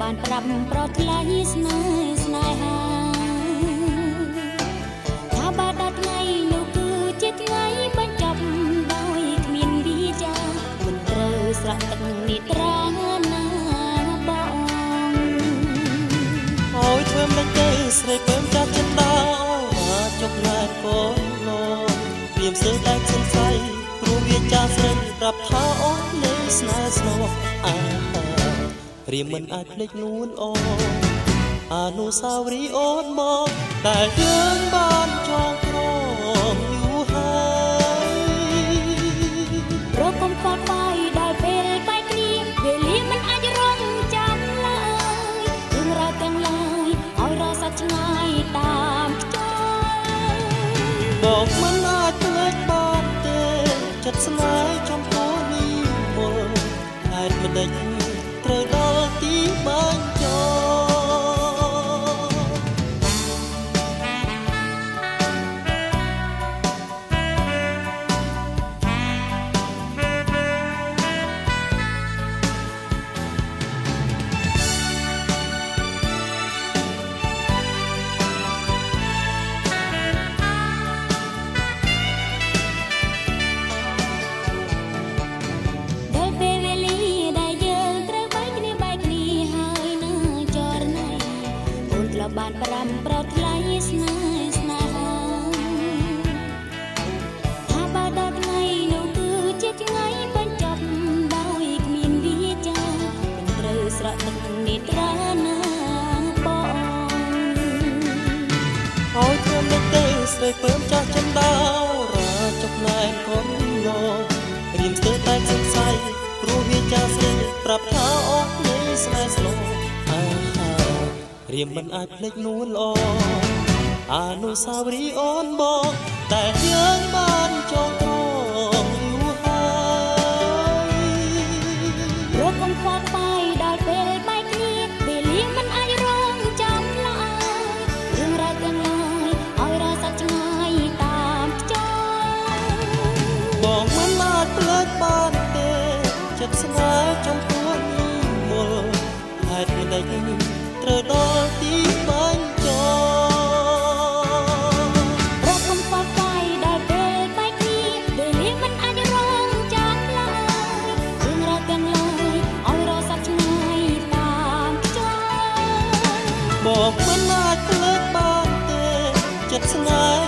បានប្រាប់ប្រថ្លៃស្នេហ៍ស្នេហាថាបើដល់ថ្ងៃនោះគឺជាថ្ងៃបញ្ចប់ដោយគ្មានវិជាមិនត្រូវស្រក់ទឹកនិទ្រាណាបងអើយធ្វើមិនទេស្រីពើមចាប់ចិនដោចុកណែកូនលោកព្រៀមសើតែសង្ស័យព្រោះវាចាស្រីប្រាប់ថាអូននៅស្នេហ៍ស្នោអា ព្រៀមមិនអាចភ្លេចនួនអូអនុសាវរីយ៍អូនមកដែលយើងបានចងក្រងយូរហើយរកកុំខ្វល់ខ្វាយដល់ពេលបែកគ្នាវេលាមិនអាចរងចាំឡើយរឿងរ៉ាវទាំងឡាយឲ្យរសាឆ្ងាយតាមខ្យល់បងមិនអាចភ្លេចបានទេចិត្តស្នេហ៍ចំពោះនេះមុលហេតុមិនដេច បានប្រាំប្រថ្លៃស្នេហ៍ស្នេហាថាបើដល់ថ្ងៃនោះគឺជាថ្ងៃបញ្ចប់ដោយគ្មានវាចាមិនត្រូវស្រក់ទឹកនិទ្រាណាបងអើយធ្វើមិនទេស្រីពើមចាស់ចិនដោ រៀមមិនអាចភ្លេចនួនល្អអនុសាវរីយ៍អូនបងតែយើងបានចងក្រងយូរហើយរកកំខ្វល់ខ្វាយដល់ពេលបែកគ្នាវេលាមិនអាចរងចាំឡើយរឿងរ៉ាវទាំងឡាយឲ្យរសាឆ្ងាយតាមខ្យល់បង មិនអាចភ្លេចបានទេចិត្តស្នេហ៍